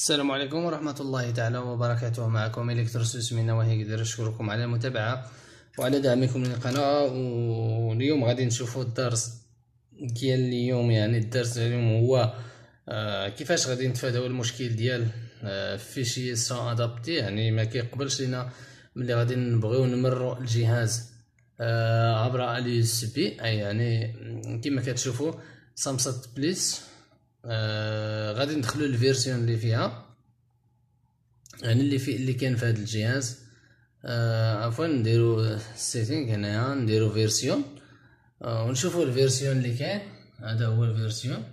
السلام عليكم ورحمة الله تعالى وبركاته. معكم إلكتروسوس من نواهي قدر أشكركم على المتابعة وعلى دعمكم للقناة. واليوم غادي نشوفوا الدرس ديال اليوم يعني الدرس اليوم هو آه كيفاش غادي نتفاداو المشكل ديال آه fichier non adapté يعني ما كيقبلش لينا ملي غادي نبغيو نمروا الجهاز آه عبر ال USB أي يعني كما كتشوفوا Samsat Plus آه غادي ندخلو ال version اللي فيها. يعني اللي في اللي كان في هذا الجهاز. آه عفوا نديرو setting هنايا نديرو version آه ونشوفو ال version اللي كاين. هذا هو ال version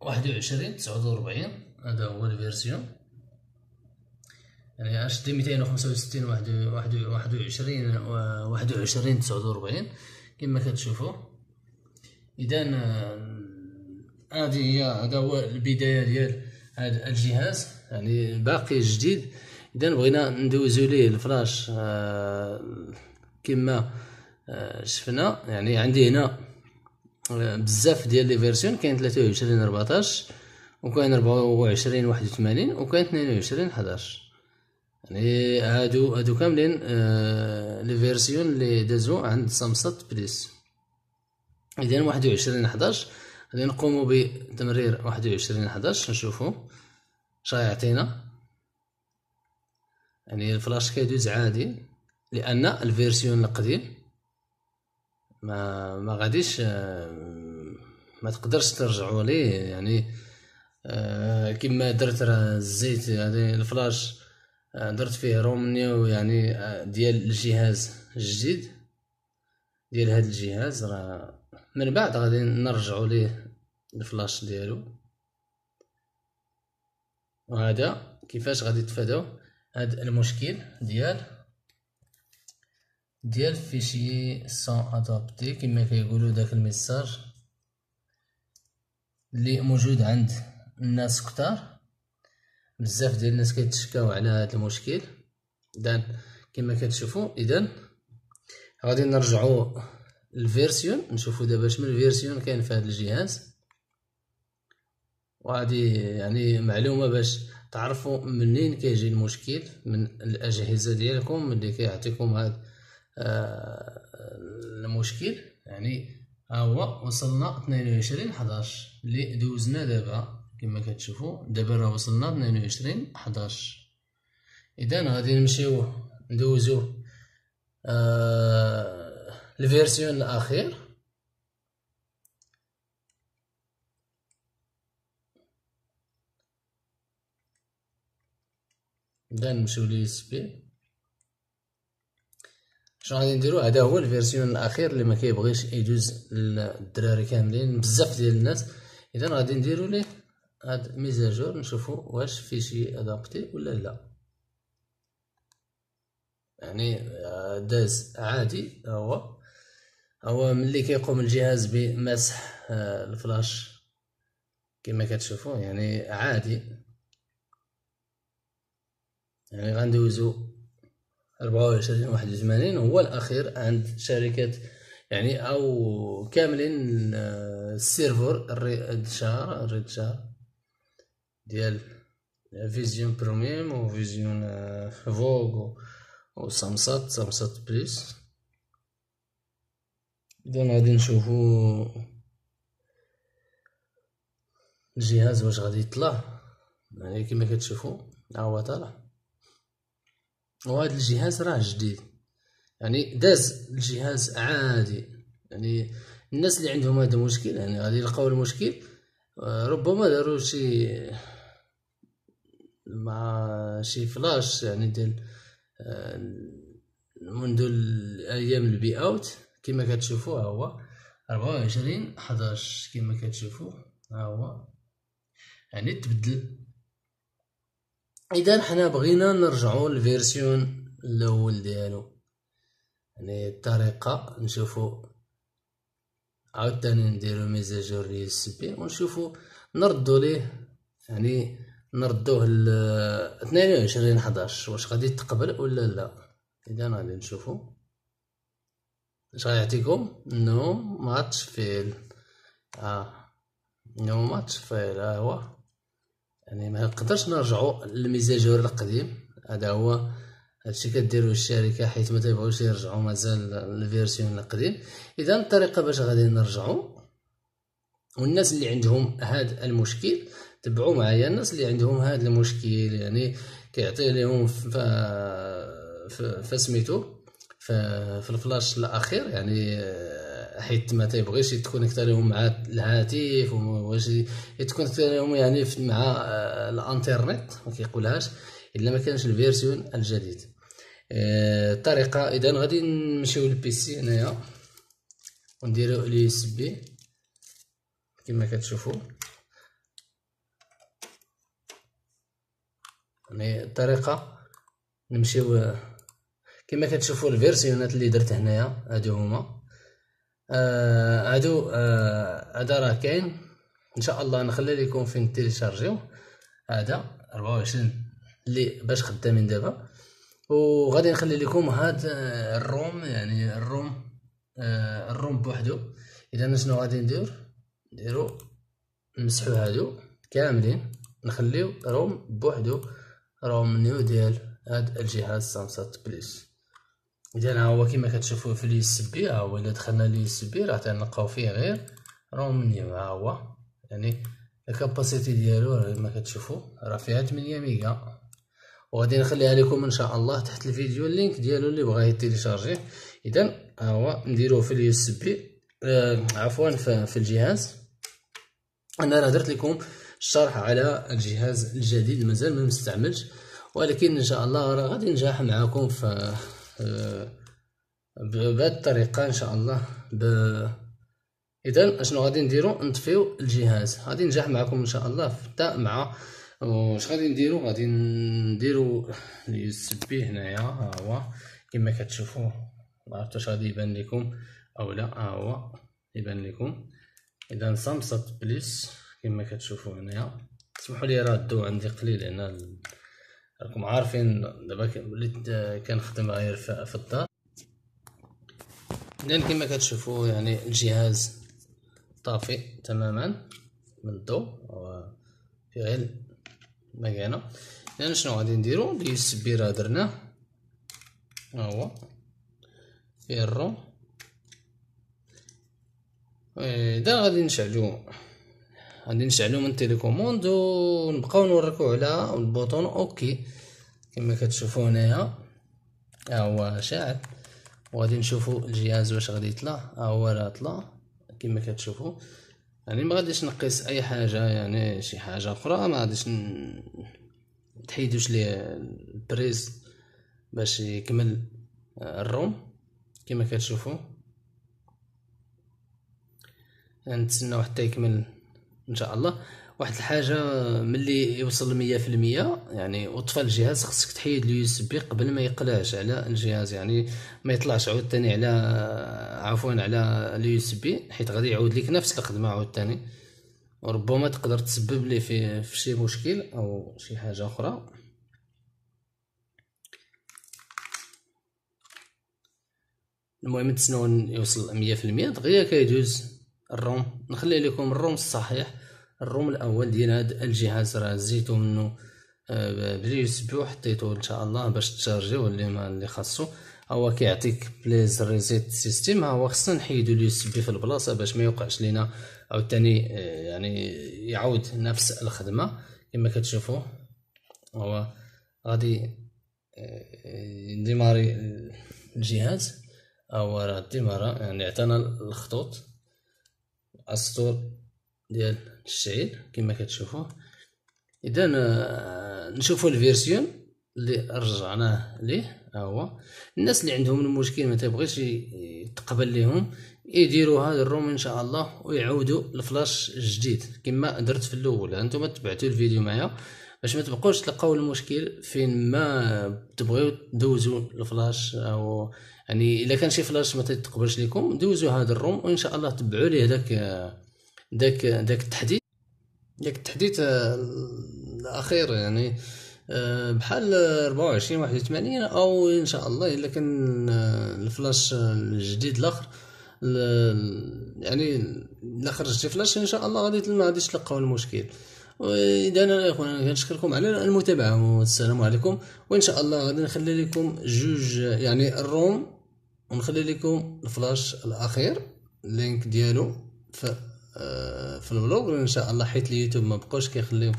واحد وعشرين تسعود وربعين هذا هو ال version يعني HD ميتين وخمسة وستين واحد واحد واحد وعشرين واحد وعشرين تسعود وربعين كما كتشوفو اذا هذه هي هذا هو البداية ديال هذا الجهاز. يعني باقي جديد. اذا بغينا ندوزو ليه الفلاش آه كما آه شفنا. يعني عندي هنا بزاف ديال les versions. كاين 23 14 وكاين 24 81 وكاين 22 11 يعني هادو هادو كاملين آه les versions اللي دازو عند Samsat Plus اذا 21 11 غادي نقومو بتمرير 21 11 نشوفو. اش غيعطينا يعني الفلاش كيدوز عادي لأن ال version القديم ما ما غاديش ما تقدرش ترجعوا ليه. يعني آه كما درت راه الزيت هذه الفلاش درت فيه رومنيو يعني ديال الجهاز الجديد. ديال هذا الجهاز راه من بعد غادي نرجعوا ليه الفلاش ديالو. وهذا كيفاش غادي تفاداو هذا المشكل ديال ديال fichier non adapté كما كيقولوا داك ال message اللي موجود عند الناس كتار. بزاف ديال الناس كيتشكاو على هذا المشكل. اذا كما كتشوفوا اذا غادي نرجعوا ال version نشوفوا دابا شنو ال version كاين في هذا الجهاز. وهذه يعني معلومة باش تعرفوا منين كيجي المشكل من الأجهزة ديالكم اللي كيعطيكم هذا آه المشكل. يعني ها هو وصلنا 22 11 اللي دوزنا دابا. كما كتشوفوا دابا راه وصلنا 22 11 إذا غادي نمشيو ندوزو آه الفيرسيون الأخير. إذا نمشيو l'USB شنو غادي نديرو؟ هذا هو ال version الأخير اللي ما كيبغيش يدوز للدراري كاملين بزاف ديال الناس. إذا غادي نديرو ليه؟ هاد mise à jour نشوفو واش fichier adapté ولا لا. يعني داز عادي هو. هو ملي كيقوم الجهاز بمسح الفلاش كما كتشوفوا يعني عادي. يعني غندوزو أربعة وعشرين واحد وثمانين هو الأخير عند شركة يعني أو كاملين السيرفر الريد شهر الريد شهر. ديال فيزيون بروميوم و فيزيون فوغ و سامسات سامسات بليس اذا غادي نشوفو الجهاز واش غادي يطلع يعني كما كتشوفو ها هو طالع وهذا الجهاز راه جديد يعني داز الجهاز عادي يعني الناس اللي عندهم هذا المشكل يعني غادي يلقاو المشكل ربما داروا شي مع شي فلاش يعني ديال منذ الأيام البي اوت كما كتشوفوا ها هو 24 11 كما كتشوفوا ها هو يعني تبدل. إذا حنا بغينا نرجعوا للفيرسيون الأول ديالو يعني الطريقة نشوفوا عاوتاني نديرو ميزاجور لي اس بي ونشوفوا نردو ليه يعني نردوه ل 22 11 واش غادي تقبل ولا لا؟ إذا غادي نشوفوا اش غيعطيكم؟ no match file. آه. no match file. ها هو. يعني ما نقدرش نرجعوا لل mise à jour القديم. هذا هو. هادشي كديرو الشركة حيت ما تيبغيوش يرجعوا مازال ال version القديم. إذا الطريقة باش غادي نرجعوا والناس اللي عندهم هذا المشكل تبعوا معايا الناس اللي عندهم هذا المشكل يعني كيعطي لهم فسميتو في الفلاش الأخير يعني حيت ما تيبغيش يتكونيكتا لهم مع الهاتف واش يتكونيكتا لهم يعني مع الإنترنت ما كيقولهاش إلا ما كانش ال version الجديد. الطريقة إذا غادي نمشيو لل PC هنايا ونديرو ال USB كما كتشوفوا يعني الطريقة نمشيو كما كتشوفوا الفيرسيونات اللي درت هنايا هادو هما. آه هادو آه هذا راه كاين. إن شاء الله نخلي لكم فين تيليشارجيو. هذا 24 اللي باش خدامين دابا. وغادي نخلي لكم هاد آه، ال ROM يعني ال ROM آه ال ROM بوحدو. إذا شنو غادي ندير؟ نديرو نمسحو هادو كاملين. نخليو ROM بوحدو. ROM new ديال هاد الجهاز سامسات Plus. إذا ها هو كما كتشوفوا في ال USB ها هو إلا دخلنا ال USB راه تنلقاو فيه غير ROM new ها هو. يعني ال capacité ديالو كما كتشوفوا راه فيها 8 ميغا. وغادي نخليها لكم إن شاء الله تحت الفيديو ال link ديالو اللي بغا يتيليشارجيه إذا ها هو نديروه في ال USB آه عفوا في الجهاز. أنا راه درت لكم الشرح على الجهاز الجديد مازال ما مستعملش. ولكن إن شاء الله راه غادي نجاح معكم في بهذه الطريقة إن شاء الله. ب اذا أشنو غادي نديرو؟ نطفيو الجهاز. غادي نجاح معكم إن شاء الله حتى مع واش غادي نديرو؟ غادي نديرو ال USB هنايا ها هو. كما كتشوفوا ما عرفت واش غادي يبان لكم أو لا. ها هو يبان لكم. اذا سامسات Plus كما كتشوفوا هنايا. اسمحوا لي راه الضوء عندي قليل لأن راكم عارفين دابا وليت كنخدم غير في الدار. اذا كما كتشوفوا يعني الجهاز طافي تماما من الضوء فيه غير مكانة. اذا شنو غادي نديرو؟ ال USB راه درناه ها هو. فيه ال ROM اذا غادي نشعلو غادي نشعلو من télécommande ونبقاو نوريكو على ال bouton OK. كما كتشوفوا هنايا. ها هو شاعل وغادي نشوفوا الجهاز واش غادي يطلع. ها هو راه طلع. كما كتشوفوا يعني ما غاديش نقيس أي حاجة يعني شي حاجة أخرى. ما غاديش تحيدوش ليه ال prise باش يكمل ال ROM. كما كتشوفوا نتسناو حتى يكمل إن شاء الله. واحد الحاجة ملي يوصل في المية يعني وطفى الجهاز خصك تحيد ال USB قبل ما يقلعش على الجهاز يعني ما يطلعش عاوتاني على عفوا على ال USB حيت غادي يعاود لك نفس الخدمة عاوتاني وربما تقدر تسبب لي في في شي مشكل أو شي حاجة أخرى. المهم تسناو يوصل مية في المية دغيا كيدوز ال ROM. نخلي لكم ال ROM الصحيح. ال ROM الأول ديال هذا الجهاز راه زيتو منه آه، بال USB وحطيتو إن شاء الله باش تشارجيو اللي ما اللي خاصو. هو كيعطيك please reset system هو خصنا نحيدو بي في البلاصة باش ما يوقعش لينا عاوتاني آه، يعني يعاود نفس الخدمة كما كتشوفوا هو غادي آه، ديماري الجهاز. هو راه ديمارا يعني عطانا الخطوط. السطور ديال الشعير كما كتشوفوا اذا آه، نشوفوا ال version اللي رجعناه ليه ها هو. الناس اللي عندهم المشكل ما تبغيش يتقبل لهم يديروا هذا ال ROM إن شاء الله ويعودوا الفلاش الجديد كما درت في الأول أنتم تبعتوا الفيديو معايا. باش ما تبقوش تلقاو المشكل فين ما تبغيو دوزوا الفلاش أو يعني إلا كان شي فلاش ما تتقبلش لكم دوزوا هذا ال ROM وإن شاء الله تبعوا ليه داك داك داك التحديث. داك التحديث الأخير يعني آه، بحال 24 81 أو إن شاء الله إلا كان آه، الفلاش الجديد الأخر يعني الا خرجتي فلاش إن شاء الله غادي ما غاديش تلقاو المشكل. وإذا أنا اخوان كنشكركم على المتابعة والسلام عليكم. وإن شاء الله غادي نخلي لكم جوج يعني الروم ونخلي لكم الفلاش الأخير ال link ديالو في آه، في ال blog ان شاء الله حيت اليوتيوب ما بقاوش كيخليو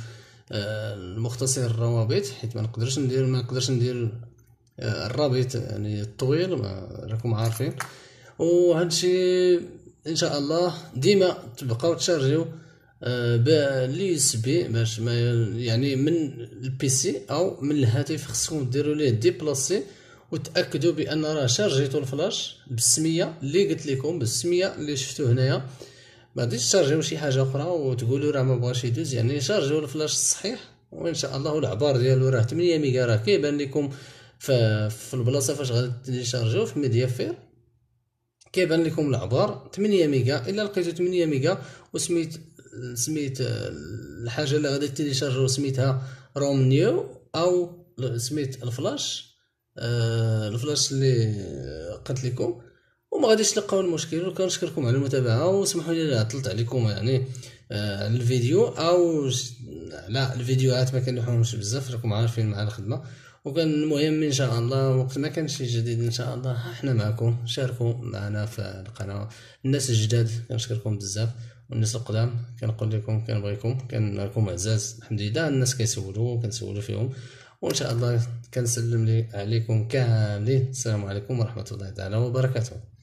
آه، المختصر الروابط حيت ما نقدرش ندير ما نقدرش ندير آه، الرابط يعني الطويل راكم عارفين. وهادشي إن شاء الله ديما تبقاو تشارجيو بال USB باش ما يعني من ال PC أو من الهاتف خصكم ديروا ليه déplacer وتأكدوا بأن راه شارجيتو الفلاش بالسميه اللي قلت لكم بالسميه اللي شفتو هنايا. ما غاديش تشارجيو شي حاجة أخرى وتقولوا راه ما بغاش يدوز يعني شارجيو الفلاش الصحيح وإن شاء الله العبار ديالو راه 8 ميغا راه كيبان لكم. في البلاصة فاش غادي تشارجيو في MediaFire كيبان لكم العبار 8 ميغا إلا لقيتو 8 ميغا وسميت سميت الحاجة اللي غادي تيليشارجو سميتها ROM new أو سميت الفلاش آه الفلاش اللي قلت لكم. وما غاديش تلقاو المشكل وكنشكركم على المتابعة وسمحوا لي عطلت عليكم يعني آه على الفيديو أو لا الفيديوهات ما كنلوحوهمش بزاف راكم عارفين مع الخدمة. وكان المهم إن شاء الله وقت ما كان شي جديد إن شاء الله إحنا معكم شاركوا معنا في القناة. الناس الجداد كنشكركم بزاف. والناس القدام كنقول لكم كنبغيكم كنراكم عزاز. الحمد لله الناس كيسولوا كنسولوا فيهم. وإن شاء الله كنسلم لي عليكم كاملين. السلام عليكم ورحمة الله تعالى وبركاته.